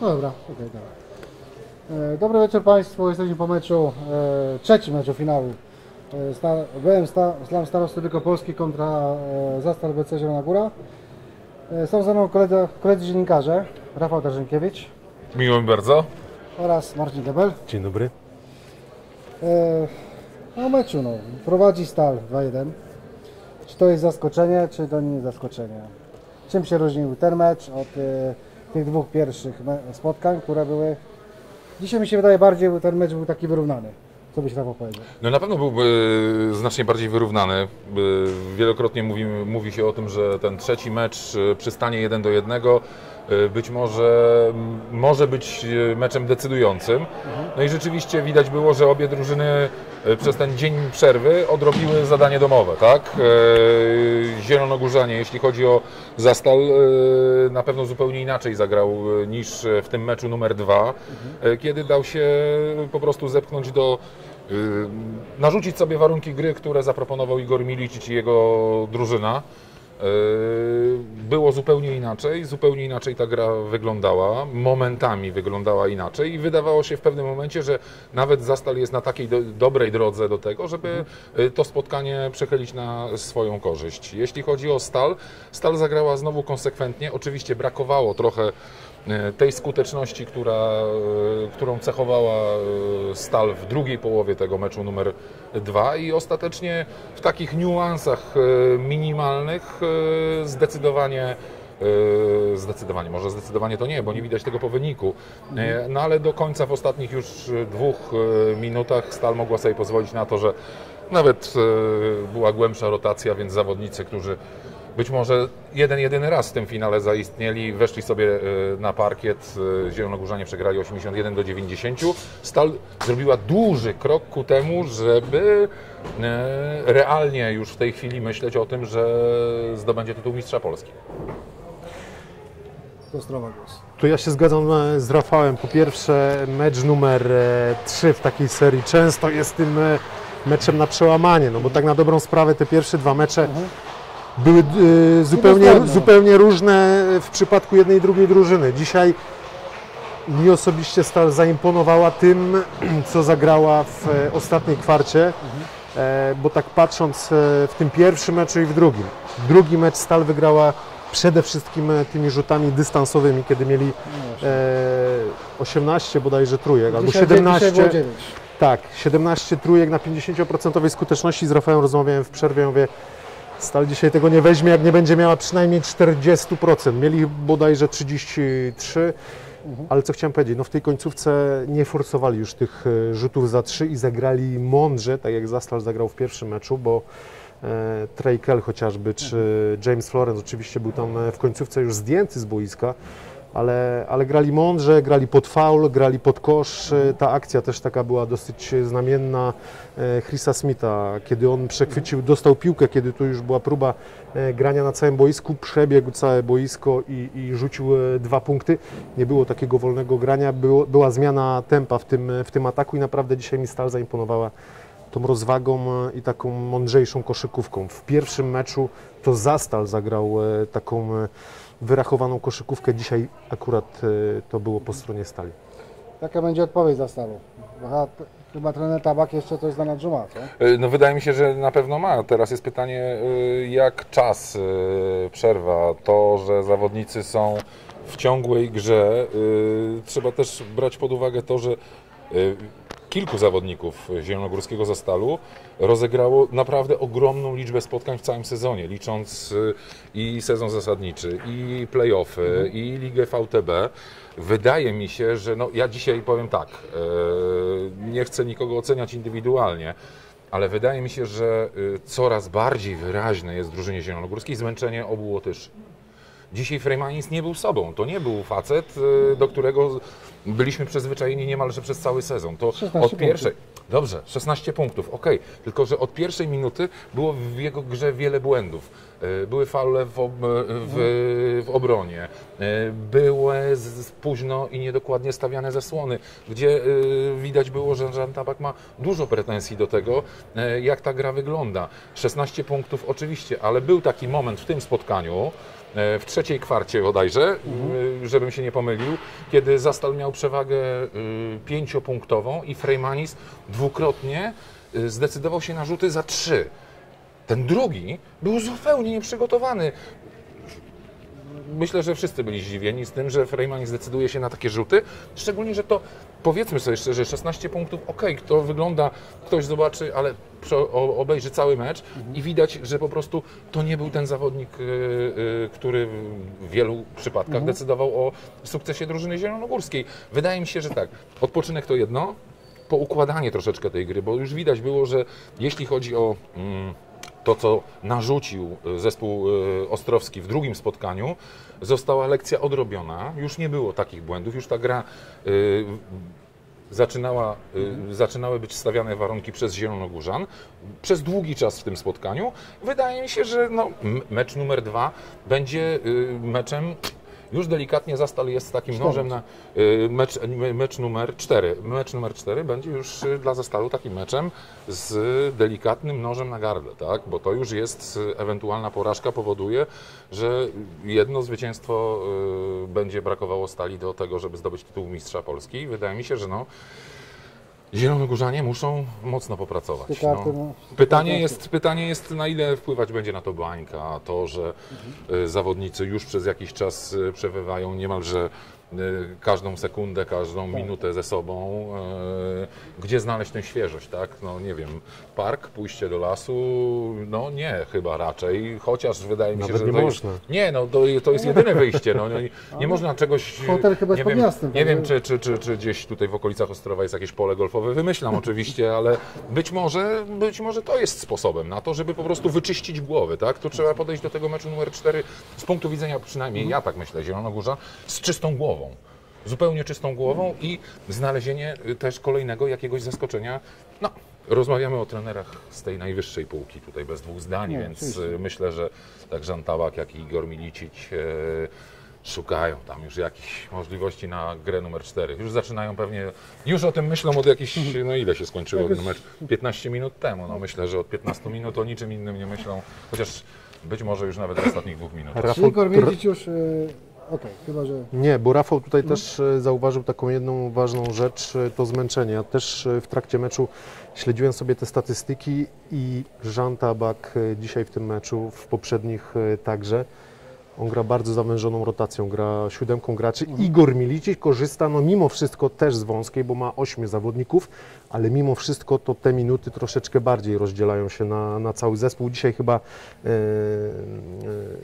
No dobra, okej, dobra. E, Dobry wieczór Państwu, jesteśmy po meczu, e, trzecim meczu finału. E, sta, byłem sta, Slam Starosty Wielkopolski kontra e, Zastal BC Zielona Góra. E, są ze mną koledzy, koledzy dziennikarze, Rafał Darzenkiewicz Miło mi bardzo. oraz Marcin Gebel. Dzień dobry. E, o meczu, no, prowadzi Stal 2-1. Czy to jest zaskoczenie, czy to nie jest zaskoczenie? Czym się różnił ten mecz od e, tych dwóch pierwszych spotkań, które były... Dzisiaj mi się wydaje bardziej, że ten mecz był taki wyrównany. Co byś Rafał powiedział? No na pewno byłby znacznie bardziej wyrównany. Y, Wielokrotnie mówi, mówi się o tym, że ten trzeci mecz y, przy stanie 1 do 1 y, być może może być y, meczem decydującym. No i rzeczywiście widać było, że obie drużyny y, przez ten dzień przerwy odrobiły zadanie domowe, tak? Y, Zielonogórzanie, jeśli chodzi o Zastal, y, na pewno zupełnie inaczej zagrał y, niż w tym meczu numer dwa, y, kiedy dał się po prostu zepchnąć do y, narzucić sobie warunki gry, które zaproponował Igor Milicic i jego drużyna. Y, Było zupełnie inaczej, zupełnie inaczej ta gra wyglądała, momentami wyglądała inaczej i wydawało się w pewnym momencie, że nawet Zastal jest na takiej do, dobrej drodze do tego, żeby y, to spotkanie przechylić na swoją korzyść. Jeśli chodzi o Stal, Stal zagrała znowu konsekwentnie, oczywiście brakowało trochę e, tej skuteczności, która, którą cechowała Stal w drugiej połowie tego meczu numer dwa i ostatecznie w takich niuansach e, minimalnych e, zdecydowanie e, Zdecydowanie, może zdecydowanie to nie, bo nie widać tego po wyniku. No ale do końca w ostatnich już dwóch minutach Stal mogła sobie pozwolić na to, że nawet była głębsza rotacja, więc zawodnicy, którzy być może jeden, jedyny raz w tym finale zaistnieli, weszli sobie e, na parkiet, e, Zielonogórzanie przegrali 81 do 90. Stal zrobiła duży krok ku temu, żeby e, realnie już w tej chwili myśleć o tym, że zdobędzie tytuł mistrza Polski. To zdrowa głos. Tu ja się zgadzam z Rafałem. Po pierwsze, mecz numer 3 w takiej serii często jest tym meczem na przełamanie, no bo tak na dobrą sprawę te pierwsze dwa mecze były e, zupełnie, zupełnie różne w przypadku jednej i drugiej drużyny. Dzisiaj mi osobiście Stal zaimponowała tym, co zagrała w e, ostatniej kwarcie, e, bo tak patrząc w tym pierwszym meczu i w drugim. Drugi mecz Stal wygrała przede wszystkim tymi rzutami dystansowymi, kiedy mieli e, 18 bodajże trójek, albo Dzisiaj- 17. Dzisiaj było 9. Tak, 17 trójek na 50% skuteczności. Z Rafałem rozmawiałem w przerwie, mówię, Stal dzisiaj tego nie weźmie, jak nie będzie miała przynajmniej 40%. Mieli bodajże 33, ale co chciałem powiedzieć, no w tej końcówce nie forsowali już tych e, rzutów za 3 i zagrali mądrze, tak jak Zastal zagrał w pierwszym meczu, bo e, Trey Kell chociażby, czy James Florence oczywiście był tam e, w końcówce już zdjęty z boiska, ale, ale grali mądrze, grali pod faul, grali pod kosz. E, Ta akcja też taka była dosyć znamienna e, Chrisa Smitha, kiedy on przechwycił, dostał piłkę, kiedy tu już była próba e, grania na całym boisku, przebiegł całe boisko i, i rzucił dwa punkty. Nie było takiego wolnego grania, było, była zmiana tempa w tym, w tym ataku i naprawdę dzisiaj mi Stal zaimponowała tą rozwagą i taką mądrzejszą koszykówką. W pierwszym meczu to Zastal zagrał taką wyrachowaną koszykówkę, dzisiaj akurat e, to było po stronie Stali. Jaka będzie odpowiedź za Stalu? Chyba trener Tabak jeszcze coś nadrzu ma, co? No wydaje mi się, że na pewno ma. Teraz jest pytanie, y, jak czas y, przerwa, to, że zawodnicy są w ciągłej grze. Trzeba też brać pod uwagę to, że kilku zawodników Zielonogórskiego Zastalu rozegrało naprawdę ogromną liczbę spotkań w całym sezonie, licząc y, i sezon zasadniczy, i playoffy, i ligę VTB. Wydaje mi się, że no, ja dzisiaj powiem tak, e, nie chcę nikogo oceniać indywidualnie, ale wydaje mi się, że y, coraz bardziej wyraźne jest w drużynie zielonogórskiej zmęczenie obu Łotyszy. Dzisiaj Freymanis nie był sobą. To nie był facet, y, do którego byliśmy przyzwyczajeni niemalże przez cały sezon. To 16 od pierwszej. Dobrze, 16 punktów, okej. Tylko, że od pierwszej minuty było w jego grze wiele błędów. Y, Były faule w, ob, w, w obronie, y, były z, późno i niedokładnie stawiane zasłony, gdzie y, widać było, że Żan Tabak ma dużo pretensji do tego, y, jak ta gra wygląda. 16 punktów oczywiście, ale był taki moment w tym spotkaniu, w trzeciej kwarcie bodajże, y, żebym się nie pomylił, kiedy Zastal miał przewagę y, pięciopunktową i Freymanis dwukrotnie y, zdecydował się na rzuty za trzy. Ten drugi był zupełnie nieprzygotowany. Myślę, że wszyscy byli zdziwieni z tym, że Freymanis zdecyduje się na takie rzuty. Szczególnie, że to powiedzmy sobie szczerze, 16 punktów, okej, to wygląda, ktoś zobaczy, ale obejrzy cały mecz i widać, że po prostu to nie był ten zawodnik, y, y, który w wielu przypadkach decydował o sukcesie drużyny zielonogórskiej. Wydaje mi się, że tak, odpoczynek to jedno, poukładanie troszeczkę tej gry, bo już widać było, że jeśli chodzi o mm, to, co narzucił y, zespół y, Ostrowski w drugim spotkaniu, została lekcja odrobiona. Już nie było takich błędów, już ta gra y, zaczynała, zaczynały być stawiane warunki przez Zielonogórzan przez długi czas w tym spotkaniu. Wydaje mi się, że no, mecz numer dwa będzie meczem już delikatnie Zastal jest takim Cztery. nożem na y, mecz, y, mecz numer 4. Mecz numer 4 będzie już y, dla Zastalu takim meczem z delikatnym nożem na gardle, tak? Bo to już jest ewentualna porażka powoduje, że jedno zwycięstwo będzie brakowało Stali do tego, żeby zdobyć tytuł mistrza Polski. Wydaje mi się, że no Zielonogórzanie muszą mocno popracować. No. no, Pytanie jest, pytanie jest, na ile wpływać będzie na to bańka, to, że y, zawodnicy już przez jakiś czas y, przebywają niemalże każdą sekundę, każdą minutę ze sobą. y, Gdzie znaleźć tę świeżość, tak? No nie wiem, park, pójście do lasu, no nie, chyba raczej, chociaż wydaje mi się, Nawet że nie można. Jest, nie, no to, to jest jedyne wyjście, no nie, nie można czegoś... Hotel chyba nie jest wiem, miastem, Nie wiem, także- czy, czy, czy, czy gdzieś tutaj w okolicach Ostrowa jest jakieś pole golfowe. Wymyślam oczywiście, ale być może, być może to jest sposobem na to, żeby po prostu wyczyścić głowy, tak? Tu trzeba podejść do tego meczu numer 4 z punktu widzenia, przynajmniej ja tak myślę, Zielonogórza, z czystą głową. Zupełnie czystą głową i znalezienie y, też kolejnego jakiegoś zaskoczenia. No, rozmawiamy o trenerach z tej najwyższej półki tutaj bez dwóch zdań, Nie, więc oczywiście. y, myślę, że tak Żan Tałak, jak i Igor Milicic e, szukają tam już jakichś możliwości na grę numer 4. Już zaczynają pewnie, już o tym myślą od jakichś, no ile się skończyło ten mecz? 15 minut temu. No myślę, że od 15 minut o niczym innym nie myślą, chociaż być może już nawet w ostatnich dwóch minutach. Rafał, Igor wiedzieć już... y, Okej, chyba, że... Nie, bo Rafał tutaj też e, zauważył taką jedną ważną rzecz, e, to zmęczenie. Ja też e, w trakcie meczu śledziłem sobie te statystyki i Jean Tabak dzisiaj w tym meczu, w poprzednich także, on gra bardzo zawężoną rotacją, gra siódemką graczy. Igor Milicic korzysta no mimo wszystko też z wąskiej, bo ma ośmiu zawodników, ale mimo wszystko to te minuty troszeczkę bardziej rozdzielają się na, na cały zespół. Dzisiaj chyba e,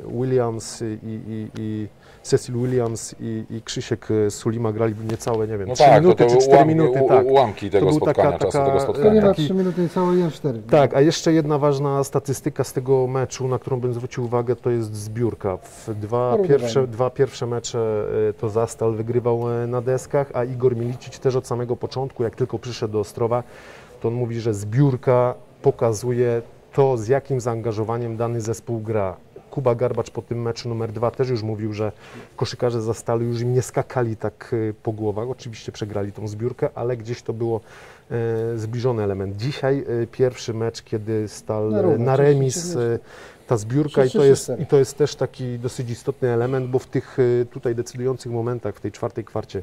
Williams i, i, i Cecil Williams i, i Krzysiek e, Sulima grali niecałe, nie wiem, No 3 tak, minuty to, czy to 4 ułam, minuty, tak. ułamki tego taka- spotkania, czasu taka- tego To nie spotkania. ma taki- 3 minuty, niecałe 1-4. Tak, a jeszcze jedna ważna statystyka z tego meczu, na którą bym zwrócił uwagę, to jest zbiórka. W dwa, pierwsze, dwa pierwsze mecze e, to Zastal wygrywał e, na deskach, a Igor Milicic też od samego początku, jak tylko przyszedł do Ostrowa, to on mówi, że zbiórka pokazuje to, z jakim zaangażowaniem dany zespół gra. Kuba Garbacz po tym meczu numer dwa też już mówił, że koszykarze za Stalu już im nie skakali tak e, po głowach. Oczywiście przegrali tą zbiórkę, ale gdzieś to było e, zbliżony element. Dzisiaj e, pierwszy mecz, kiedy Stal Na równo, na remis, e, ta zbiórka i to, jest, i to jest też taki dosyć istotny element, bo w tych tutaj decydujących momentach, w tej czwartej kwarcie,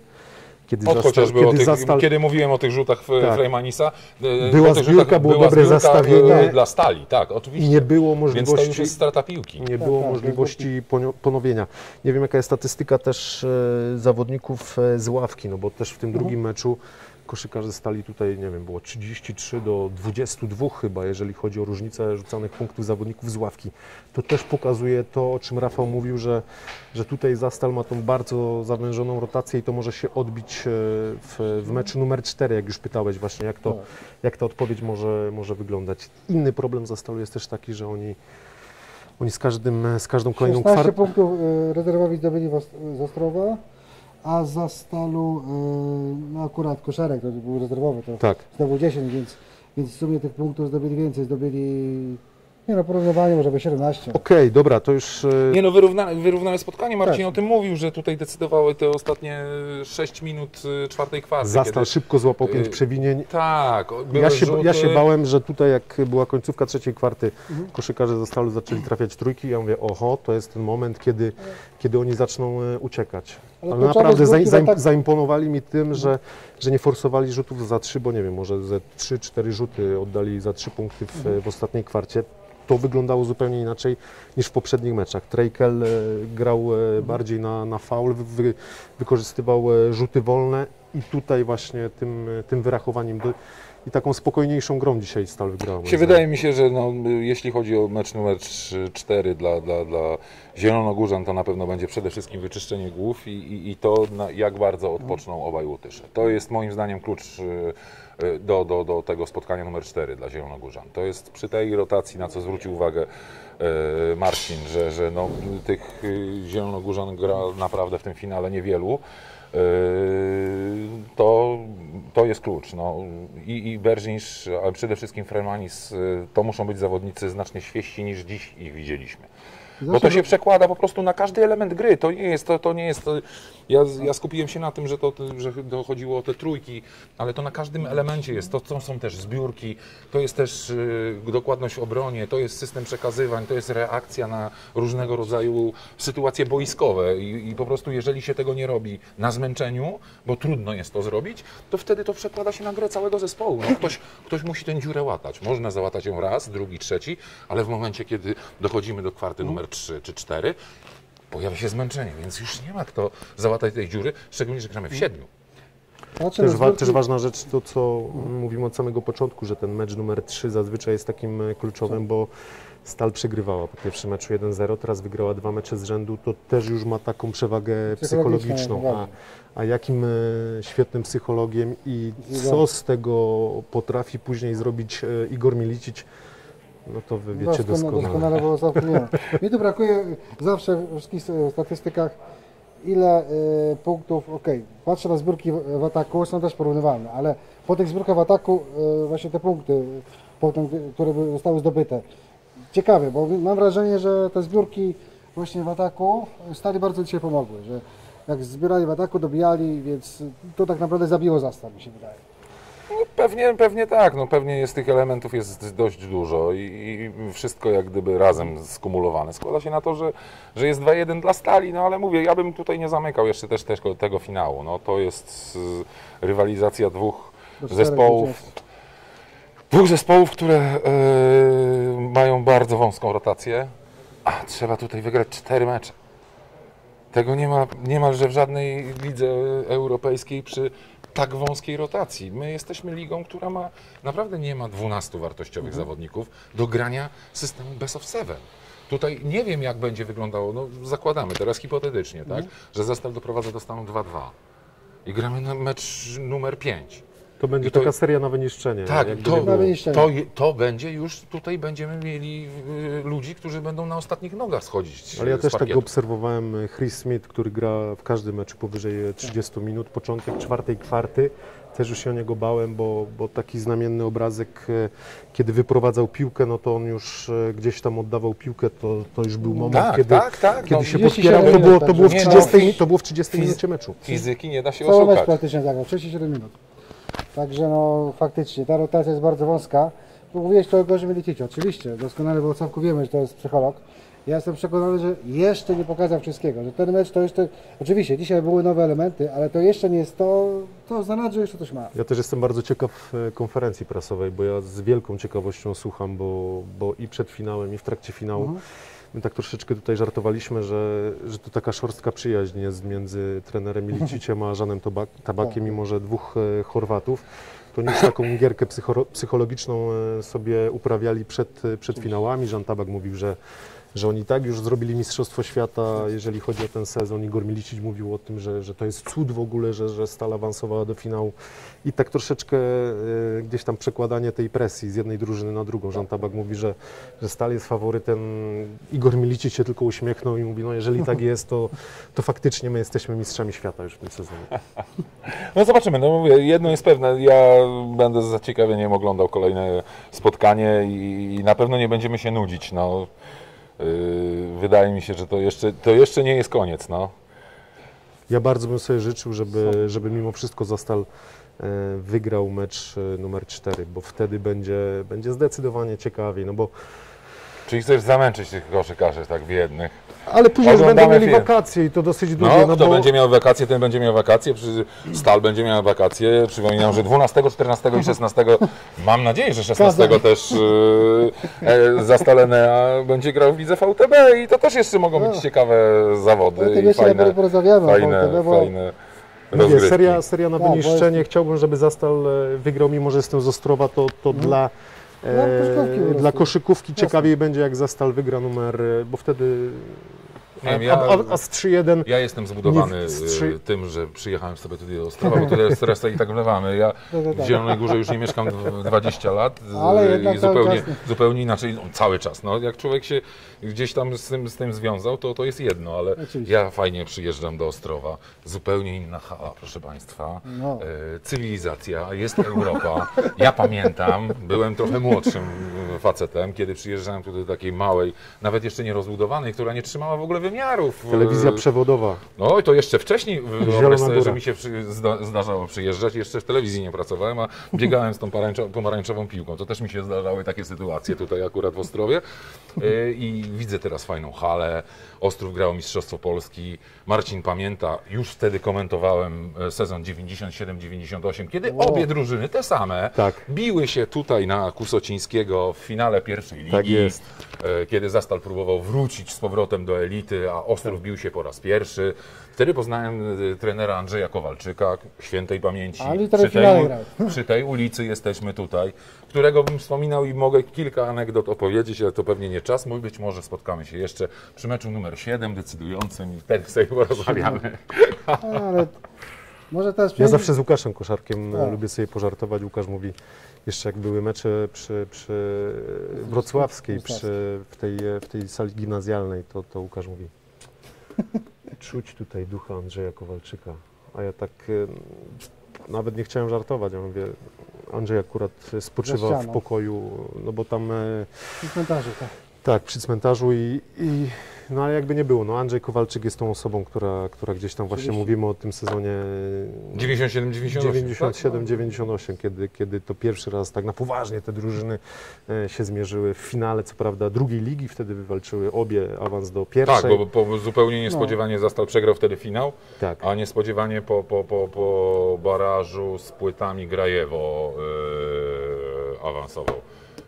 kiedy Od chociażby kiedy tych, Zastal- kiedy mówiłem o tych rzutach w Tak. Freymanisa, e, Była zbiórka, rzutach było była dobre zbiórka, zastawienie. e, dla stali, tak, oczywiście. i nie było Więc to już możliwości jest strata piłki. nie było tak, możliwości ponio- ponowienia. Nie wiem, jaka jest statystyka też e, zawodników e, z ławki, no bo też w tym Mhm. drugim meczu koszykarze stali tutaj, nie wiem, było 33 do 22 chyba, jeżeli chodzi o różnicę rzucanych punktów zawodników z ławki. To też pokazuje to, o czym Rafał mówił, że, że tutaj Zastal ma tą bardzo zawężoną rotację i to może się odbić e, w, w meczu numer 4, jak już pytałeś właśnie, jak to, Tak. jak ta odpowiedź może, może wyglądać. Inny problem Zastalu jest też taki, że oni oni z, każdym, z każdą kolejną 16 kwartą. punktów y, rezerwowi zdobyli z Ostrowa, a za Stalu, y, no akurat Koszarek, to był rezerwowy, to Tak. zdobył 10, więc, więc w sumie tych punktów zdobyli więcej. Zdobyli Nie no, porównywanie może być 17. Okej, dobra, to już... e, Nie no, wyrównane, wyrównane spotkanie. Marcin Tak. o tym mówił, że tutaj decydowały te ostatnie 6 minut y, czwartej kwarty. Zastal kiedy- szybko złapał pięć y, przewinień. Tak, Ja się, ja rzuty. się bałem, że tutaj jak była końcówka trzeciej kwarty, Mhm. koszykarze zostali zaczęli trafiać trójki. Ja mówię, oho, to jest ten moment, kiedy, kiedy oni zaczną e, uciekać. Ale Ale, naprawdę zaim, zaim, na tak- zaimponowali mi tym, że, że nie forsowali rzutów za trzy, bo nie wiem, może ze trzy, cztery rzuty oddali za trzy punkty w, Mhm. w ostatniej kwarcie. To wyglądało zupełnie inaczej niż w poprzednich meczach. Trejkel e, grał Mhm. e, bardziej na, na faul, wy, wykorzystywał rzuty wolne i tutaj właśnie tym, tym wyrachowaniem do, i taką spokojniejszą grą dzisiaj Stal wygrała. Się wydaje mi się, że no, jeśli chodzi o mecz numer 4 dla, dla, dla Zielonogórzan, to na pewno będzie przede wszystkim wyczyszczenie głów i, i, i to, na, jak bardzo odpoczną obaj Łotysze. To jest moim zdaniem klucz y, y, do, do, do tego spotkania numer 4 dla Zielonogórzan. To jest przy tej rotacji, na co zwrócił uwagę y, Marcin, że, że no, tych Zielonogórzan gra naprawdę w tym finale niewielu. Yy, to, to jest klucz. No. I, I Berżnisz, ale przede wszystkim Fremanis, yy, to muszą być zawodnicy znacznie świeżsi niż dziś ich widzieliśmy. Bo to się przekłada po prostu na każdy element gry. To nie jest, to, to nie jest. Ja, ja skupiłem się na tym, że to, że to chodziło o te trójki, ale to na każdym elemencie jest. To, to są też zbiórki, to jest też y, dokładność w obronie, to jest system przekazywań, to jest reakcja na różnego rodzaju sytuacje boiskowe. I, I po prostu, jeżeli się tego nie robi na zmęczeniu, bo trudno jest to zrobić, to wtedy to przekłada się na grę całego zespołu. No, ktoś, ktoś musi tę dziurę łatać. Można załatać ją raz, drugi, trzeci, ale w momencie, kiedy dochodzimy do kwarty numer 3 czy 4, pojawia się zmęczenie, więc już nie ma kto załatać tej dziury, szczególnie, że gramy w siedmiu. Znaczy, Też, wa- też ważna rzecz to, co mówimy od samego początku, że ten mecz numer 3 zazwyczaj jest takim e, kluczowym, bo Stal przegrywała po pierwszym meczu 1-0, teraz wygrała dwa mecze z rzędu, to też już ma taką przewagę Psychologiczną. A, a jakim e, świetnym psychologiem i co z tego potrafi później zrobić e, Igor Milicic, no to wy wiecie Doskonale, doskonale. doskonale było zapomniane. Mi tu brakuje zawsze w wszystkich e, statystykach ile e, punktów, okej, patrzę na zbiórki w, w ataku, są też porównywalne, ale po tych zbiórkach w ataku e, właśnie te punkty, potem, które zostały zdobyte. Ciekawe, bo mam wrażenie, że te zbiórki właśnie w ataku stali bardzo dzisiaj pomogły, że jak zbierali w ataku, dobijali, więc to tak naprawdę zabiło zastaw, mi się wydaje. No, pewnie, pewnie tak, no, pewnie jest tych elementów jest dość dużo i, i wszystko jak gdyby razem skumulowane. Składa się na to, że, że jest 2-1 dla Stali, no ale mówię, ja bym tutaj nie zamykał jeszcze też tego, tego finału. No, to jest y, rywalizacja dwóch zespołów, dwóch zespołów, które y, mają bardzo wąską rotację, a trzeba tutaj wygrać cztery mecze. Tego nie ma niemalże w żadnej lidze europejskiej przy tak wąskiej rotacji. My jesteśmy ligą, która ma naprawdę nie ma 12 wartościowych zawodników do grania systemu best of seven. Tutaj nie wiem, jak będzie wyglądało, no zakładamy teraz hipotetycznie, tak, że zestaw doprowadza do stanu 2-2 i gramy na mecz numer 5. To będzie to- taka seria na wyniszczenie. Tak, to, to, to będzie już, tutaj będziemy mieli y, ludzi, którzy będą na ostatnich nogach schodzić Ale ja też tak parkietu. obserwowałem e, Chris Smith, który gra w każdym meczu powyżej e, 30 minut, początek czwartej kwarty. Też już się o niego bałem, bo, bo taki znamienny obrazek, kiedy wyprowadzał piłkę, no to on już gdzieś tam oddawał piłkę, to, to już był moment, Tak, kiedy, tak, tak. kiedy no, się 37 podpierał, to było, to było, w nie, no, 30, fiz- to było w 30 fiz- minucie meczu. Fizyki nie da się oszukać. praktycznie zagrał, 37 minut. Także no faktycznie, ta rotacja jest bardzo wąska. Bo Mówiłeś to o Milicicie, oczywiście, doskonale w Wrocławku wiemy, że to jest psycholog. Ja jestem przekonany, że jeszcze nie pokazał wszystkiego, że ten mecz to jeszcze, oczywiście dzisiaj były nowe elementy, ale to jeszcze nie jest to, to że jeszcze coś ma. Ja też jestem bardzo ciekaw e, konferencji prasowej, bo ja z wielką ciekawością słucham, bo, bo i przed finałem, i w trakcie finału. Mhm. My tak troszeczkę tutaj żartowaliśmy, że, że to taka szorstka przyjaźń jest między trenerem Miliciciem a Żanem Tobak- Tabakiem, mimo że dwóch e, Chorwatów. To niż taką gierkę psycho- psychologiczną e, sobie uprawiali przed, e, przed finałami. Żan Tabak mówił, że, że oni tak już zrobili Mistrzostwo Świata, jeżeli chodzi o ten sezon. Igor Milicic mówił o tym, że, że to jest cud w ogóle, że, że Stal awansowała do finału. I tak troszeczkę e, gdzieś tam przekładanie tej presji z jednej drużyny na drugą. Żan Tabak mówi, że, że Stal jest faworytem. Igor Milicic się tylko uśmiechnął i mówi, no jeżeli tak jest, to, to faktycznie my jesteśmy mistrzami świata już w tym sezonie. No zobaczymy, no mówię, jedno jest pewne, ja będę z zaciekawieniem oglądał kolejne spotkanie i, i na pewno nie będziemy się nudzić, no. Yy, wydaje mi się, że to jeszcze, to jeszcze nie jest koniec, no. Ja bardzo bym sobie życzył, żeby, żeby mimo wszystko Zastal e, wygrał mecz e, numer 4, bo wtedy będzie, będzie zdecydowanie ciekawiej, no bo Czyli chcesz zamęczyć tych koszykarzy tak biednych. Ale później już będą mieli film. wakacje i to dosyć długie, No, no, kto bo będzie miał wakacje, ten będzie miał wakacje. Stal będzie miał wakacje. Przypominam, że 12, 14 i 16, mam nadzieję, że 16 Zgadzam. też yy, e, Zastal Enea będzie grał w lidze VTB i to też jeszcze mogą być No. ciekawe zawody O tym i jeszcze fajne, fajne, VTB, bo- fajne Mówię, seria, seria na Tak, wyniszczenie. jest- Chciałbym, żeby Zastal e, wygrał, mimo że jestem z Ostrowa, to, to dla, No, koszykówki po e, prostu. dla koszykówki Jasne. ciekawiej będzie, jak Zastal wygra numer, e, bo wtedy... Nie wiem, a, ja- a, a z 3-1 Ja jestem zbudowany Nie, z trzy- y, tym, że przyjechałem sobie tutaj do Ostrowa, bo tutaj teraz i tak wlewamy. Ja Tak, tak, w tak. Zielonej Górze już nie mieszkam dw- 20 lat y, i zupełnie, zupełnie inaczej, no, cały czas. No, jak człowiek się gdzieś tam z tym, z tym związał, to, to jest jedno, ale Oczywiście. ja fajnie przyjeżdżam do Ostrowa. Zupełnie inna hala, proszę Państwa. No. E, Cywilizacja, jest Europa. Ja pamiętam, byłem trochę młodszym facetem, kiedy przyjeżdżałem tutaj do takiej małej, nawet jeszcze nie rozbudowanej, która nie trzymała w ogóle wymiarów. telewizja E, przewodowa. no i to jeszcze wcześniej, wyobraź Zielona sobie, że mi się przy, zda, zdarzało przyjeżdżać, jeszcze w telewizji nie pracowałem, a biegałem z tą pomarańczo, pomarańczową piłką. To też mi się zdarzały takie sytuacje tutaj akurat w Ostrowie. Yy, I widzę teraz fajną halę. Ostrów grał Mistrzostwo Polski. Marcin pamięta, już wtedy komentowałem e, sezon 97-98, kiedy obie drużyny, te same, Tak. biły się tutaj na Kusocińskiego w finale pierwszej ligi. Tak jest. E, kiedy Zastal próbował wrócić z powrotem do elity, a Ostrów bił się po raz pierwszy. Wtedy poznałem e, trenera Andrzeja Kowalczyka, świętej pamięci. A literę Przy tej, przy tej ulicy jesteśmy tutaj, którego bym wspominał i mogę kilka anegdot opowiedzieć, ale to pewnie nie czas. Mój być może spotkamy się jeszcze przy meczu numer 7 decydującym i wtedy sobie porozmawiamy. Ale może teraz Ja zawsze z Łukaszem Koszarkiem e, Tak. lubię sobie pożartować. Łukasz mówi, jeszcze jak były mecze przy, przy Wrocławskiej, przy, w, tej, w tej sali gimnazjalnej, to, to Łukasz mówi, czuć tutaj ducha Andrzeja Kowalczyka. A ja tak e, nawet nie chciałem żartować. Ja mówię, Andrzej akurat spoczywa w pokoju, no bo tam... E, w komentarzu. Tak. tak, przy cmentarzu i, i no ale jakby nie było, no Andrzej Kowalczyk jest tą osobą, która, która gdzieś tam właśnie Oczywiście. mówimy o tym sezonie 97-98. 97-98, kiedy, kiedy to pierwszy raz tak na poważnie te drużyny e, się zmierzyły w finale, co prawda drugiej ligi, wtedy wywalczyły obie awans do pierwszej. Tak, bo, bo zupełnie niespodziewanie Zastal przegrał wtedy finał, Tak. a niespodziewanie po, po, po, po barażu z płytami Grajewo yy, awansował,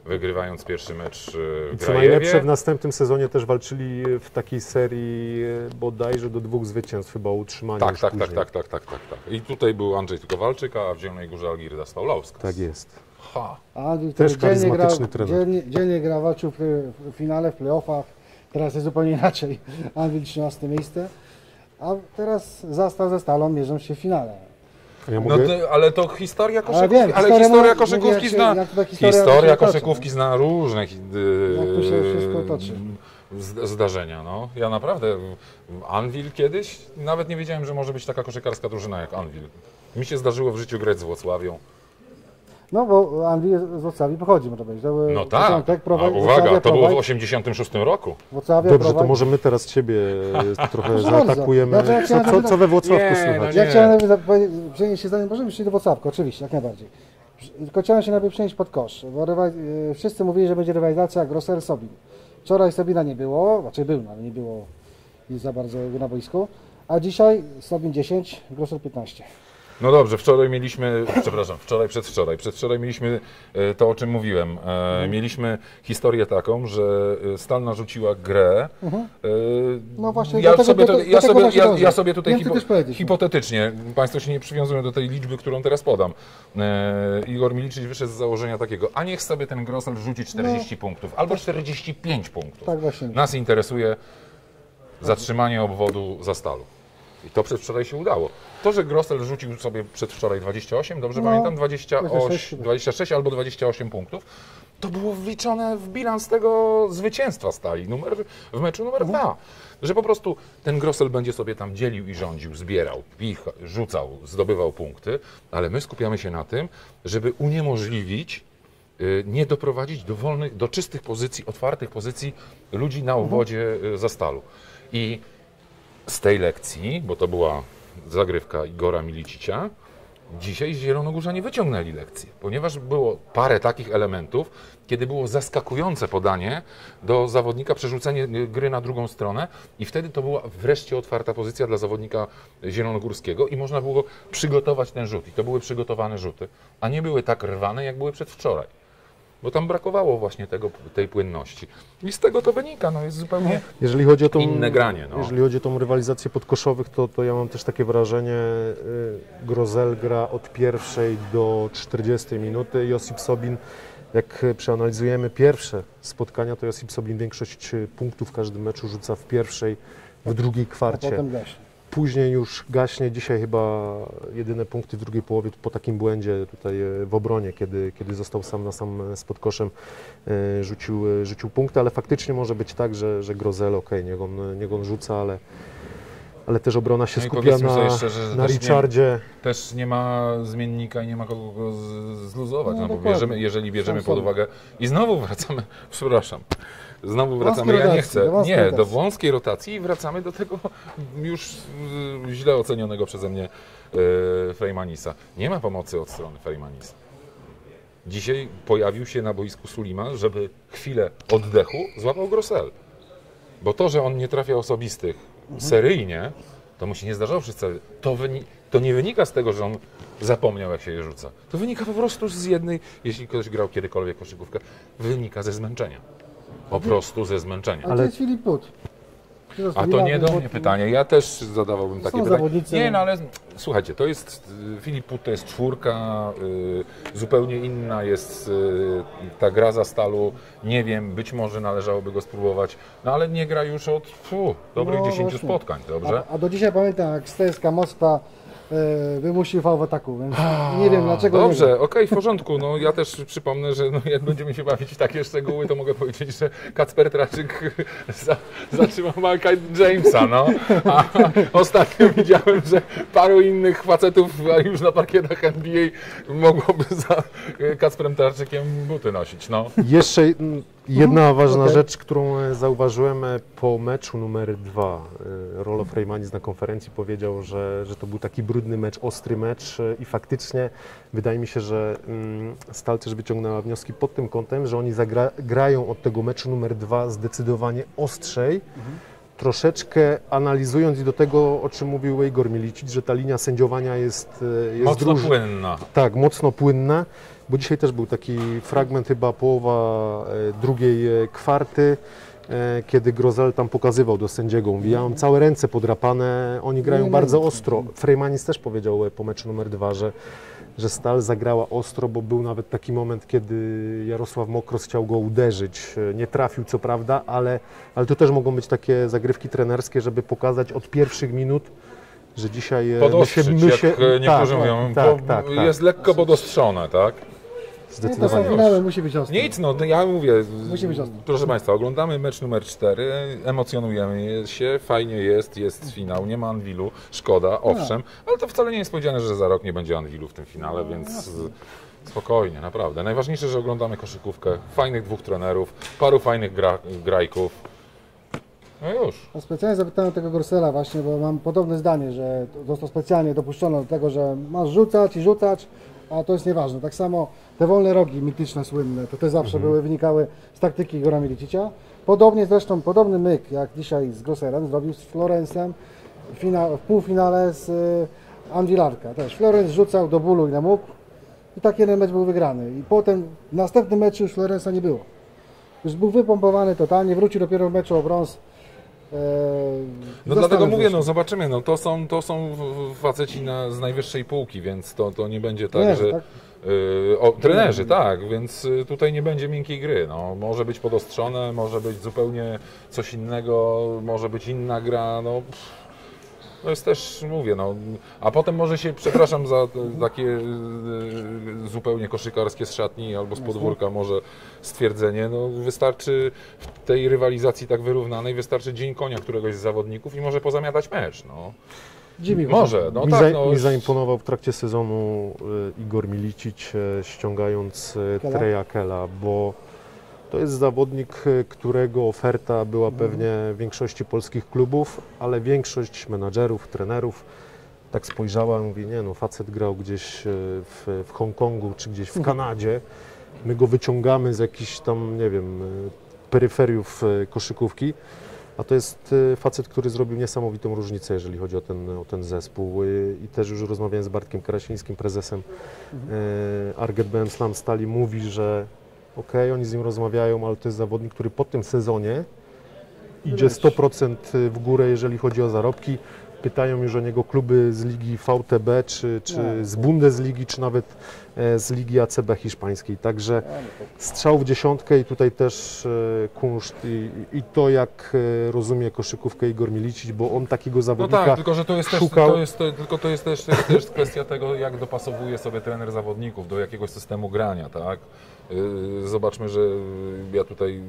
wygrywając pierwszy mecz yy, w I co najlepsze, w następnym sezonie też walczyli w takiej serii e, bodajże do dwóch zwycięstw chyba o utrzymanie Tak, już tak, tak, tak, tak, tak, tak, tak. I tutaj był Andrzej Kowalczyk, a w Zielonej Górze Algirda Staulauskas. Tak jest. Ha. A Andrzej, Też charyzmatyczny trener. dziennie, dziennie grał, walczył w, w finale, w playoffach. Teraz jest zupełnie inaczej. Anwil 13 miejsce. A teraz Zastal ze Stalą mierzą się w finale. Ja No mogę, to, ale to historia Ale koszykówki, wiem, ale historia historia koszykówki zna, historia historia toczy, koszykówki no. zna różne yy, Jak to się wszystko toczy. z- zdarzenia. No. Ja naprawdę, Anvil kiedyś, nawet nie wiedziałem, że może być taka koszykarska drużyna jak Anvil. Mi się zdarzyło w życiu grać z Włocławią. No bo Anwil z Wrocławii pochodzi, może być. To No tak, początek, a uwaga, Wrocławia to było w prowadzi- 86 roku. Wrocławia dobrze, to może my teraz Ciebie e, trochę Proszę bardzo. zaatakujemy. Znaczy, ja Co, co, co we Włocławku Nie, słychać? no Ja chciałem przenieść się zdanie, możemy przyjść do Wrocławka, oczywiście, jak najbardziej. Tylko chciałem się najpierw przenieść pod kosz, bo y, wszyscy mówili, że będzie rywalizacja Grosser-Sobin. Wczoraj Sobina nie było, znaczy był, no, ale nie było nic za bardzo na boisku, a dzisiaj Sobin 10, Grosser 15. No dobrze, wczoraj mieliśmy, przepraszam, wczoraj, przedwczoraj, przedwczoraj mieliśmy e, to, o czym mówiłem. E. Mieliśmy historię taką, że e, Stal narzuciła grę. No właśnie, ja dlatego- sobie, to, ja sobie, ja, ja sobie tutaj też powiedzieć. hipotetycznie, Państwo się nie przywiązują do tej liczby, którą teraz podam. E, Igor Miliczyć wyszedł z założenia takiego, a niech sobie ten Grosel rzuci 40 punktów, albo 45 punktów. Tak właśnie. Nas interesuje zatrzymanie obwodu za stalu. I to przedwczoraj się udało. To, że Grossel rzucił sobie przedwczoraj 28, dobrze No, pamiętam, 26 28, chyba. 26 albo 28 punktów, to było wliczone w bilans tego zwycięstwa stali numer, w meczu numer Mhm. dwa. Że po prostu ten Grossel będzie sobie tam dzielił i rządził, zbierał, pich, rzucał, zdobywał punkty, ale my skupiamy się na tym, żeby uniemożliwić y, nie doprowadzić do wolnych, do czystych pozycji, otwartych pozycji ludzi na obwodzie y, za stalu. I z tej lekcji, bo to była zagrywka Igora Milicicia, dzisiaj Zielonogórzanie wyciągnęli lekcję, ponieważ było parę takich elementów, kiedy było zaskakujące podanie do zawodnika, przerzucenie gry na drugą stronę i wtedy to była wreszcie otwarta pozycja dla zawodnika zielonogórskiego i można było przygotować ten rzut. I to były przygotowane rzuty, a nie były tak rwane, jak były przedwczoraj. Bo tam brakowało właśnie tego, tej płynności. I z tego to wynika, no jest zupełnie... Jeżeli chodzi o tą, Inne granie, no. Jeżeli chodzi o tą rywalizację podkoszowych, to, to ja mam też takie wrażenie, y, Grozel gra od pierwszej do 40 minuty. Josip Sobin, jak przeanalizujemy pierwsze spotkania, to Josip Sobin większość y, punktów w każdym meczu rzuca w pierwszej, w drugiej A kwarcie. potem gaśnie. Później już gaśnie. Dzisiaj chyba jedyne punkty w drugiej połowie po takim błędzie tutaj e, w obronie, kiedy, kiedy został sam na sam z podkoszem, e, rzucił, e, rzucił punkty, ale faktycznie może być tak, że, że Grozel, okej, niech, on, niech on rzuca, ale, ale też obrona się No skupia na, szczerze, że na też nie- Richardzie. Też nie ma zmiennika i nie ma kogo go zluzować, No, no, bo bierzemy, jeżeli bierzemy pod uwagę i znowu wracamy, przepraszam, znowu wracamy, ja nie chcę, do wąskiej nie, do rotacji. wąskiej rotacji i wracamy do tego już y, źle ocenionego przeze mnie y, Freymanisa. Nie ma pomocy od strony Freymanisa. Dzisiaj pojawił się na boisku Sulima, żeby chwilę oddechu złapał Grossel. Bo to, że on nie trafia osobistych seryjnie, to mu się nie zdarzało przez cały... To, wyni... to nie wynika z tego, że on zapomniał, jak się je rzuca. To wynika po prostu z jednej, jeśli ktoś grał kiedykolwiek koszykówkę, wynika ze zmęczenia. Po prostu ze zmęczenia. A Ale- to jest Filip Put. A to nie do mnie pytanie. Ja też zadawałbym takie pytanie. Nie, no ale słuchajcie, to jest y, Filip Put to jest czwórka, y, zupełnie inna jest y, ta gra za stalu. Nie wiem, być może należałoby go spróbować, no ale nie gra już od fu, dobrych No 10 właśnie. spotkań, dobrze? A, a do dzisiaj pamiętam, jak Steska Moskwa wymusił fał w ataku, więc nie wiem dlaczego Dobrze, okej, w porządku. No ja też przypomnę, że no, jak będziemy się bawić w takie szczegóły, to mogę powiedzieć, że Kacper Traczyk za, zatrzymał Marka Jamesa, no. A ostatnio widziałem, że paru innych facetów a już na parkietach NBA mogłoby za Kacprem Traczykiem buty nosić, no. Jeszcze jedna ważna okej. rzecz, którą e, zauważyłem e, po meczu numer dwa. E, Rolo Freymanis na konferencji powiedział, że, że to był taki brudny mecz, ostry mecz i faktycznie wydaje mi się, że mm, Stal też wyciągnęła wnioski pod tym kątem, że oni zagra, grają od tego meczu numer dwa zdecydowanie ostrzej. Troszeczkę analizując i do tego, o czym mówił Igor Milicic, że ta linia sędziowania jest, jest Mocno płynna. tak, mocno płynne, bo dzisiaj też był taki fragment, chyba połowa e, drugiej e, kwarty, e, kiedy Grozel tam pokazywał do sędziego, mówi, ja mam całe ręce podrapane, oni grają bardzo ostro. Freymanis też powiedział po meczu numer dwa, że, że Stal zagrała ostro, bo był nawet taki moment, kiedy Jarosław Mokros chciał go uderzyć. Nie trafił co prawda, ale, ale to też mogą być takie zagrywki trenerskie, żeby pokazać od pierwszych minut, że dzisiaj Podostrzyć, jak e, niektórzy tak, mówią, tak, po, tak, tak. jest lekko podostrzone, tak? Nie, to Zdecydowanie. musi być ostro. Nic, no ja mówię, Musi być ostro. proszę Państwa, oglądamy mecz numer 4, emocjonujemy się, fajnie jest, jest finał, nie ma Anwilu, szkoda, owszem, ale to wcale nie jest powiedziane, że za rok nie będzie Anwilu w tym finale, więc spokojnie, naprawdę. Najważniejsze, że oglądamy koszykówkę, fajnych dwóch trenerów, paru fajnych gra, grajków. No już. No specjalnie zapytałem tego Gorsela właśnie, bo mam podobne zdanie, że został specjalnie dopuszczony do tego, że masz rzucać i rzucać, a to jest nieważne. Tak samo te wolne rogi mityczne, słynne, to też zawsze były, wynikały z taktyki Igora Milicicia. Podobnie zresztą, podobny myk, jak dzisiaj z Grosselem, zrobił z Florencem w, fina- w półfinale z Anwilarka też. Florence rzucał do bólu ile mógł i tak jeden mecz był wygrany. I potem w następnym meczu już Florensa nie było. Już był wypompowany totalnie, wrócił dopiero w meczu o brąz. Eee, No dlatego mówię, no zobaczymy, no to są, to są faceci na, z najwyższej półki, więc to, to nie będzie tak, Trenerzy, że... tak? y, o, trenerzy, tak, więc y, tutaj nie będzie miękkiej gry. No, może być podostrzone, może być zupełnie coś innego, może być inna gra, no... pff, To jest też, mówię, no, a potem może się, przepraszam za takie y, zupełnie koszykarskie z szatni albo z podwórka może stwierdzenie, no wystarczy w tej rywalizacji tak wyrównanej, wystarczy dzień konia któregoś z zawodników i może pozamiatać mecz, no. Dziwi. Może, no mi, tak, za, no. mi zaimponował w trakcie sezonu y, Igor Milicic, e, ściągając e, Kela? Treja Kela, bo to jest zawodnik, e, którego oferta była pewnie w większości polskich klubów, ale większość menadżerów, trenerów tak spojrzała i mówi, nie no, facet grał gdzieś e, w, w Hongkongu czy gdzieś w Kanadzie, my go wyciągamy z jakichś tam, nie wiem, e, peryferiów koszykówki, a to jest facet, który zrobił niesamowitą różnicę, jeżeli chodzi o ten, o ten zespół. I też już rozmawiałem z Bartkiem Karasińskim, prezesem Arget BM Slam Stali, mówi, że okej, oni z nim rozmawiają, ale to jest zawodnik, który po tym sezonie idzie 100% w górę, jeżeli chodzi o zarobki. Pytają już o niego kluby z ligi VTB, czy, czy No. z Bundesligi, czy nawet z ligi ACB hiszpańskiej. Także strzał w dziesiątkę i tutaj też e, kunszt i, i to, jak e, rozumie koszykówkę Igor Milicic, bo on takiego No zawodnika tak, tylko że to jest też, szukał. to jest, to, tylko to jest też, też kwestia tego, jak dopasowuje sobie trener zawodników do jakiegoś systemu grania, tak? Zobaczmy, że ja tutaj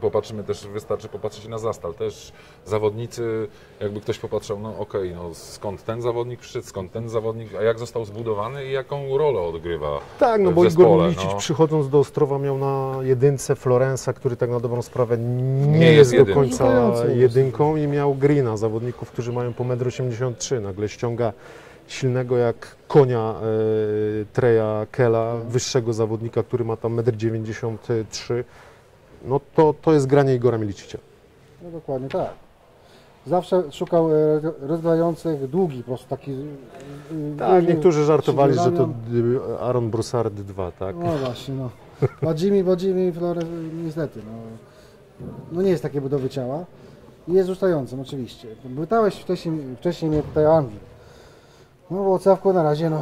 popatrzymy też, wystarczy popatrzeć na Zastal. Też zawodnicy, jakby ktoś popatrzał, no okej, no skąd ten zawodnik przyszedł, skąd ten zawodnik, a jak został zbudowany i jaką rolę odgrywa Tak, no w bo zespole, Igor Milicic no. przychodząc do Ostrowa miał na jedynce Florensa, który tak na dobrą sprawę nie, Nie jest jest, do jedynką. końca jedynką i miał Greena, zawodników, którzy mają po 1,83 m. Nagle ściąga silnego jak konia e, Treja Kela, wyższego zawodnika, który ma tam 1,93 m. No to, to jest granie Igora Milicicia. No dokładnie tak. Zawsze szukał e, rozgrających długi, po prostu taki... e, Tak, niektórzy żartowali, że to Aaron Broussard 2, tak? No właśnie, no. Bo Jimmy, bo Jimmy Flores niestety, no, no nie jest takie budowy ciała. I jest rzucającym oczywiście. Pytałeś wcześniej, wcześniej mnie tutaj o Anglii. No bo o Cawku na razie, no,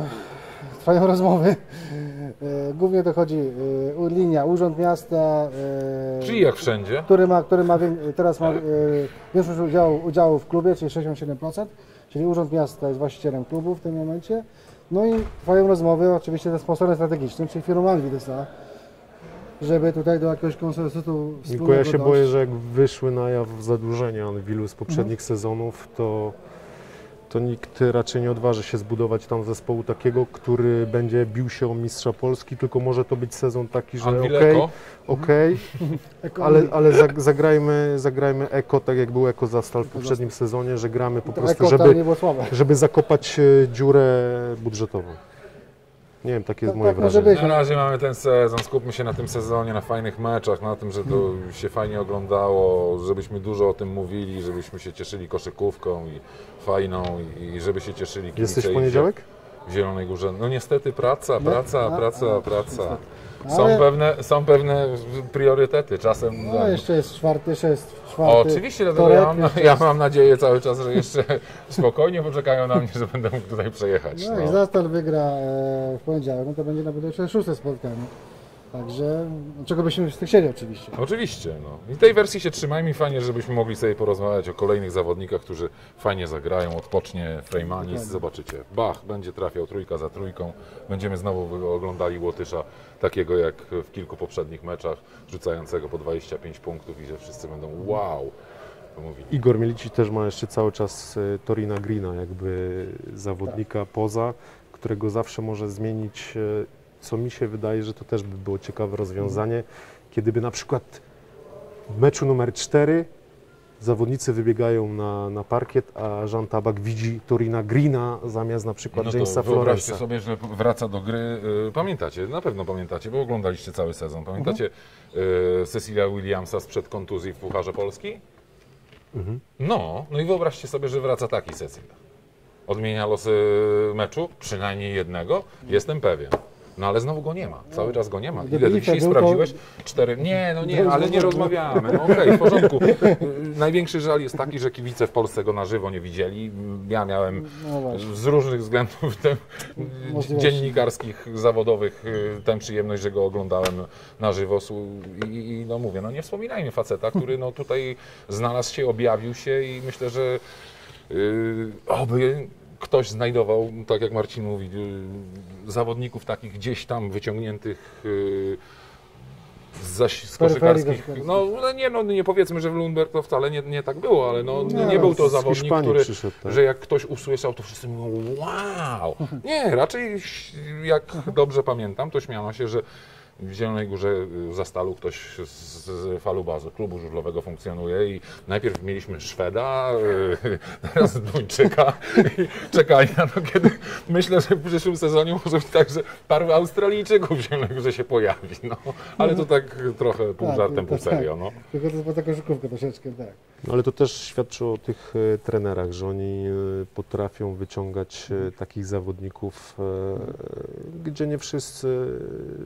trwają rozmowy. E, Głównie to chodzi e, linia Urząd Miasta, e, Czyli jak wszędzie. który ma, który ma teraz ma większość udziału, udziału w klubie, czyli 67%, czyli Urząd Miasta jest właścicielem klubu w tym momencie. No i trwają rozmowy oczywiście ze sponsorem strategicznym, czyli firmą DSA, żeby tutaj do jakiegoś konsensusu Tylko ja się dojść. boję, że jak wyszły na jaw zadłużenia Anwilu z poprzednich Mhm. sezonów, to, to nikt raczej nie odważy się zbudować tam zespołu takiego, który będzie bił się o mistrza Polski, tylko może to być sezon taki, że okej, okej, Eko- ale, ale zag- zagrajmy, zagrajmy eko, tak jak był eko Zastal w poprzednim sezonie, że gramy po prostu, żeby, żeby zakopać e, dziurę budżetową. Nie wiem, takie jest Tak, moje tak może wrażenie. być. Na razie mamy ten sezon, skupmy się na tym sezonie, na fajnych meczach, na tym, że to się fajnie oglądało, żebyśmy dużo o tym mówili, żebyśmy się cieszyli koszykówką i fajną i, żeby się cieszyli kibice Jesteś w poniedziałek? W Zielonej Górze. No niestety praca, Nie? praca, A, praca, a, praca. Ale- Są pewne, są pewne priorytety, czasem... No jeszcze jest czwarty, jest czwarty. O, oczywiście, dlatego ja mam, ja mam nadzieję cały czas, że jeszcze spokojnie poczekają na mnie, że będę mógł tutaj przejechać. No, No. Zastal wygra e, w poniedziałek, no to będzie na pewno szóste spotkanie. Także, no, czego byśmy z chcieli oczywiście. Oczywiście. No. I tej wersji się trzymajmy i fajnie, żebyśmy mogli sobie porozmawiać o kolejnych zawodnikach, którzy fajnie zagrają, odpocznie Frejmanis, Dokładnie. zobaczycie. Bach, będzie trafiał trójka za trójką. Będziemy znowu oglądali Łotysza, takiego jak w kilku poprzednich meczach, rzucającego po 25 punktów i że wszyscy będą wow. Mówili. Igor Milici też ma jeszcze cały czas e, Torina Greena, jakby zawodnika poza, którego zawsze może zmienić, e, co mi się wydaje, że to też by było ciekawe rozwiązanie, kiedy by na przykład w meczu numer 4 zawodnicy wybiegają na, na parkiet, a Jean Tabak widzi Torina Greena zamiast na przykład No to Jamesa wyobraźcie Florensa. sobie, że wraca do gry. y, Pamiętacie, na pewno pamiętacie, bo oglądaliście cały sezon. Pamiętacie y, Cecilia Williamsa sprzed kontuzji w Pucharze Polski? Mhm. No, no i wyobraźcie sobie, że wraca taki Cecil. odmienia losy meczu, przynajmniej jednego, jestem pewien. No ale znowu go nie ma, cały czas go nie ma. Ile dzisiaj sprawdziłeś? Cztery. Nie, no nie, ale nie rozmawiamy. No okej, w porządku. Największy żal jest taki, że kibice w Polsce go na żywo nie widzieli. Ja miałem No z różnych względów dziennikarskich, zawodowych y, tę przyjemność, że go oglądałem na żywo i, i no mówię, no nie wspominajmy faceta, który no tutaj znalazł się, objawił się i myślę, że y, oby ktoś znajdował, tak jak Marcin mówi, y, zawodników takich gdzieś tam wyciągniętych y, z, z koszykarskich. No, no nie, no nie powiedzmy, że w Lundberg to wcale nie, nie tak było, ale no, nie, Nie, nie był to zawodnik, Hiszpanii który, tak. że jak ktoś usłyszał, to wszyscy mówią wow. Nie, raczej jak dobrze pamiętam, to śmiano się, że w Zielonej Górze y, w Zastalu ktoś z, z Falubazu, klubu żużlowego funkcjonuje i najpierw mieliśmy Szweda, y, teraz Duńczyka i czekali na to, kiedy myślę, że w przyszłym sezonie może być tak, że paru Australijczyków w Zielonej Górze się pojawi, no. Ale to tak trochę pół Tak, żartem, pół tak. serio, no. Tylko to jest poza koszykówkę troszeczkę, tak. No, ale to też świadczy o tych e, trenerach, że oni e, potrafią wyciągać e, takich zawodników, gdzie nie wszyscy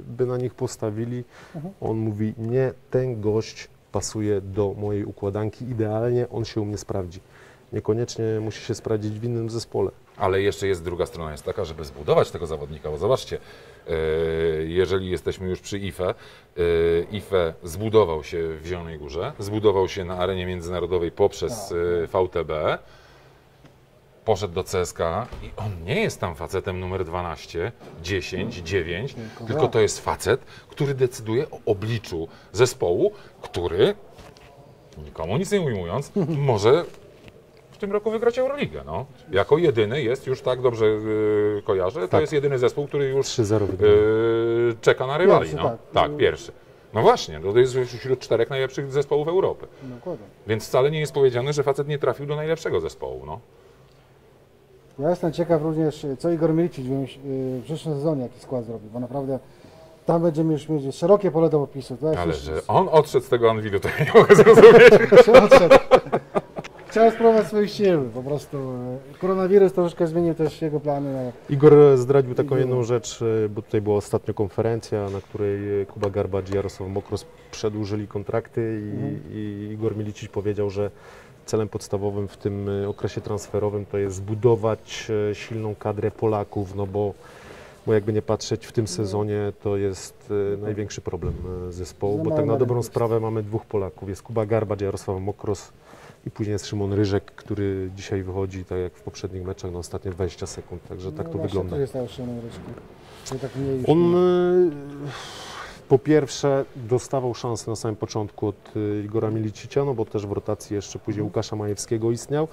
by na nich postawili. Mhm. On mówi, nie, ten gość pasuje do mojej układanki idealnie, on się u mnie sprawdzi. Niekoniecznie musi się sprawdzić w innym zespole. Ale jeszcze jest druga strona, jest taka, żeby zbudować tego zawodnika, bo zobaczcie, e, jeżeli jesteśmy już przy IFE, e, IFE zbudował się w Zielonej Górze, zbudował się na arenie międzynarodowej poprzez e, VTB, poszedł do CSK i on nie jest tam facetem numer 12, 10, 9, tylko to jest facet, który decyduje o obliczu zespołu, który, nikomu nic nie ujmując, może w tym roku wygrać Euroligę. No. Jako jedyny jest, już tak dobrze yy, kojarzę, to Tak. jest jedyny zespół, który już 3-0 wygrał. yy, czeka na rywali. Pierwszy, no. tak. tak, pierwszy. No właśnie, to jest wśród czterech najlepszych zespołów Europy. Dokładnie. Więc wcale nie jest powiedziane, że facet nie trafił do najlepszego zespołu. No. Ja jestem ciekaw również, co Igor Milicic wymyśl- y, w przyszłym sezonie, jaki skład zrobi, bo naprawdę tam będziemy już mieć szerokie pole do opisu. To Ale już- że on odszedł z tego Anwilu, to ja nie mogę zrozumieć. odszedł. Chciał spróbować swoich sił, po prostu. y, Koronawirus troszkę zmienił też jego plany. No. Igor zdradził taką jedną rzecz, e, bo tutaj była ostatnio konferencja, na której e, Kuba Garbacz i Jarosław Mokros przedłużyli kontrakty i, Mhm. i Igor Milicic powiedział, że celem podstawowym w tym e, okresie transferowym to jest zbudować e, silną kadrę Polaków, no bo, bo jakby nie patrzeć w tym sezonie to jest e, największy problem e, zespołu, Za bo tak na na dobrą sprawę mamy dwóch Polaków, jest Kuba Garbacz, Jarosław Mokros i później jest Szymon Ryżek, który dzisiaj wychodzi, tak jak w poprzednich meczach, na ostatnie 20 sekund, także tak no to właśnie, wygląda. Co jest się ryczki? Że tak On y, po pierwsze dostawał szansę na samym początku od y, Igora Milicicia, no bo też w rotacji jeszcze później Łukasza Majewskiego istniał.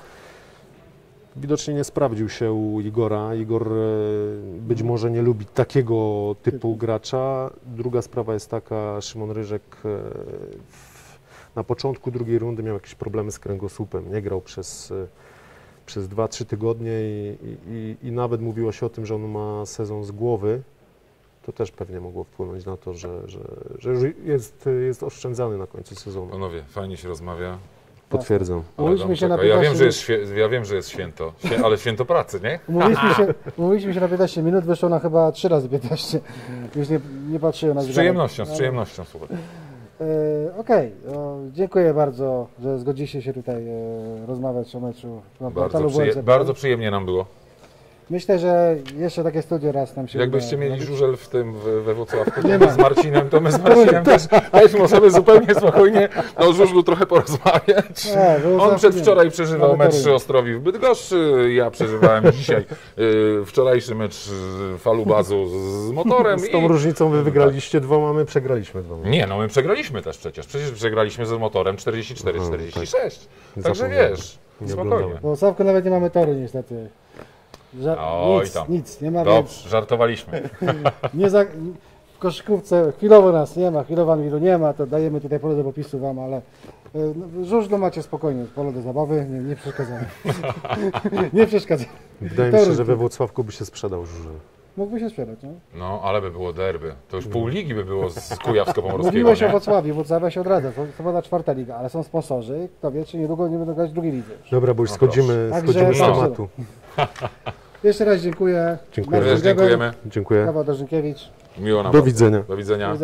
Widocznie nie sprawdził się u Igora. Igor y, być może nie lubi takiego typu gracza. Druga sprawa jest taka, Szymon Ryżek w, na początku drugiej rundy miał jakieś problemy z kręgosłupem. Nie grał przez, y, przez 2-3 tygodnie i, i, i nawet mówiło się o tym, że on ma sezon z głowy to też pewnie mogło wpłynąć na to, że, że, że już jest, jest oszczędzany na końcu sezonu. Panowie, fajnie się rozmawia. Potwierdzam. ale Mówiliśmy dam się na czekaj. ja, wiem, 15 że jest świe- ja wiem, że jest święto, Świę- ale święto pracy, nie? Umówiliśmy się, umówiliśmy się na 15 minut, wyszło na chyba 3 razy 15. Już nie, nie patrzyłem na Z przyjemnością, z przyjemnością, słuchaj. E, Okej, o, dziękuję bardzo, że zgodziliście się tutaj e, rozmawiać o meczu na Bardzo, portalu przyje- bardzo przyjemnie nam było. Myślę, że jeszcze takie studio raz nam się Jakbyście uda mieli zrobić. żużel w tym w, we Wrocławku Nie to ma. z Marcinem, to my z Marcinem też, też możemy zupełnie spokojnie o żużlu trochę porozmawiać. Nie, On przedwczoraj nie. przeżywał Nawet mecz. Ostrowi w Bydgoszczy, ja przeżywałem dzisiaj y, wczorajszy mecz falubazu z, z motorem. Z tą i... różnicą wy wygraliście dwoma, my przegraliśmy dwoma. Nie, no my przegraliśmy też przecież. Przecież przegraliśmy z motorem 44-46. Także Zapomniałem. wiesz, Nie spokojnie. oglądałem. Bo w Sławku nawet nie mamy toru niestety. Ża Oj, nic, tam. nic, nie ma Dobrze, więc... żartowaliśmy. nie za... W koszykówce chwilowo nas nie ma, chwilowo Anwilu nie ma, to dajemy tutaj pole do popisu Wam, ale e, no, żużlo macie spokojnie, pole do zabawy, nie, nie przeszkadzamy. nie przeszkadzamy. Wydaje mi się, że we Włocławku by się sprzedał żużel. Mógłby się sprzedać, nie? No, ale by było derby. To już pół no. ligi by było z Kujawsko-Pomorskiego, Mówiłeś nie? o Wrocławiu, Wrocławia się odradza. To chyba czwarta liga, ale są sponsorzy. Kto wie, czy niedługo nie będą grać drugiej lidze. Dobra, bo już no schodzimy, schodzimy z tematu. Jeszcze raz dziękuję. Dziękuję. Dziękujemy. Dziękuję. Gaweł Dożynkiewicz. Miło nam. Do widzenia. Do widzenia.